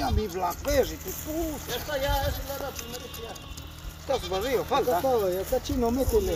tinha mi blackberry, tu puta. Esta já é a primeira que ya. Estás barrio, falta. Gotovo aqui sad mete metili.